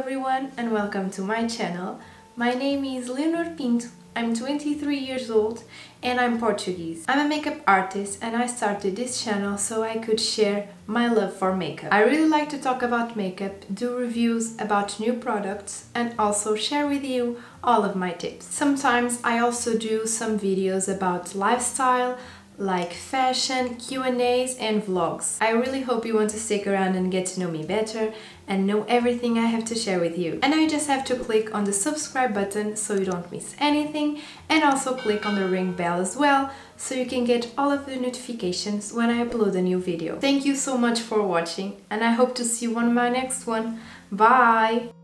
everyone and welcome to my channel. My name is Leonor Pinto, I'm 23 years old and I'm Portuguese. I'm a makeup artist and I started this channel so I could share my love for makeup. I really like to talk about makeup, do reviews about new products and also share with you all of my tips. Sometimes I also do some videos about lifestyle, like fashion, Q&As and vlogs. I really hope you want to stick around and get to know me better and know everything I have to share with you. And now you just have to click on the subscribe button so you don't miss anything and also click on the ring bell as well so you can get all of the notifications when I upload a new video. Thank you so much for watching and I hope to see you on my next one. Bye!